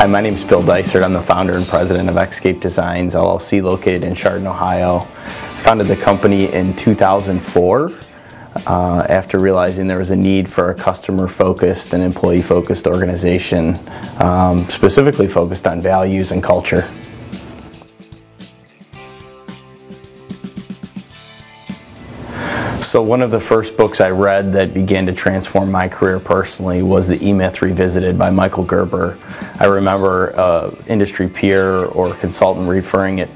Hi, my name is Bill Dysert. I'm the founder and president of Exscape Designs LLC located in Chardon, Ohio. I founded the company in 2004 uh, after realizing there was a need for a customer-focused and employee-focused organization, um, specifically focused on values and culture. So one of the first books I read that began to transform my career personally was The E-Myth Revisited by Michael Gerber. I remember uh, industry peer or consultant referring it,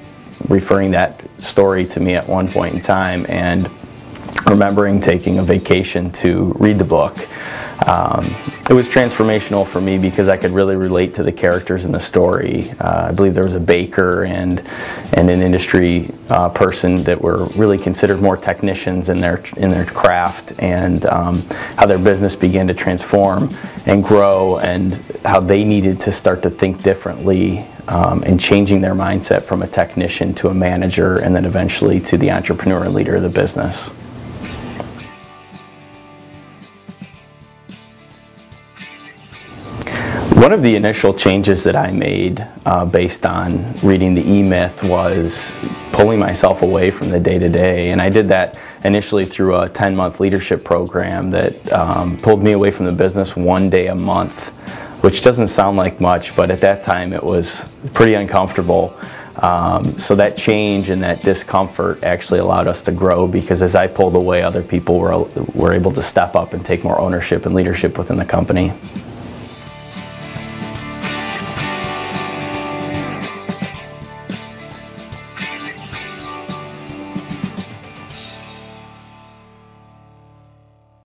referring that story to me at one point in time and remembering taking a vacation to read the book. Um, it was transformational for me because I could really relate to the characters in the story. Uh, I believe there was a baker and and an industry uh, person that were really considered more technicians in their in their craft and um, how their business began to transform and grow and how they needed to start to think differently um, and changing their mindset from a technician to a manager and then eventually to the entrepreneur and leader of the business. One of the initial changes that I made uh, based on reading the E-Myth was pulling myself away from the day-to-day and I did that initially through a 10-month leadership program that um, pulled me away from the business one day a month which doesn't sound like much but at that time it was pretty uncomfortable um, so that change and that discomfort actually allowed us to grow because as I pulled away other people were, were able to step up and take more ownership and leadership within the company.